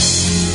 Bye.